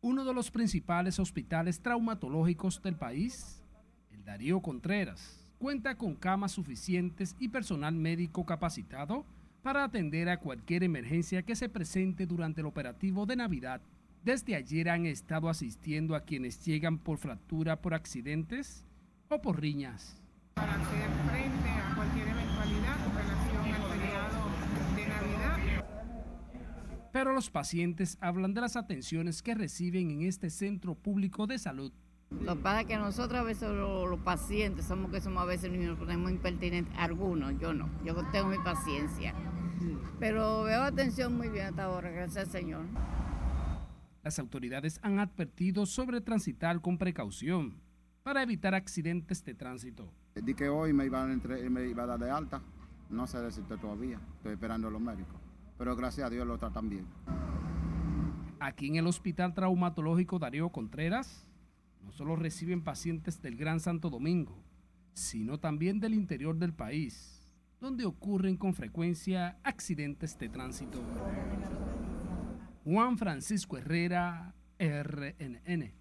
Uno de los principales hospitales traumatológicos del país, el Darío Contreras, cuenta con camas suficientes y personal médico capacitado para atender a cualquier emergencia que se presente durante el operativo de Navidad. Desde ayer han estado asistiendo a quienes llegan por fractura por accidentes o por riñas. Para hacer frente a cualquier eventualidad con relación al feriado de Navidad. Pero los pacientes hablan de las atenciones que reciben en este centro público de salud. Lo que pasa es que nosotros a veces los, los pacientes somos que somos a veces nos ponemos impertinentes, algunos, yo no, yo tengo mi paciencia. Pero veo atención muy bien hasta ahora, gracias al Señor. Las autoridades han advertido sobre transitar con precaución para evitar accidentes de tránsito. Di que hoy me iban a, entre- me iba a dar de alta, no sé decirte todavía, estoy esperando a los médicos, pero gracias a Dios lo tratan bien. Aquí en el Hospital Traumatológico Darío Contreras, no solo reciben pacientes del Gran Santo Domingo, sino también del interior del país, donde ocurren con frecuencia accidentes de tránsito. Juan Francisco Herrera, RNN.